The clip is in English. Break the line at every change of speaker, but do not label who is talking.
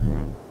Mm-hmm.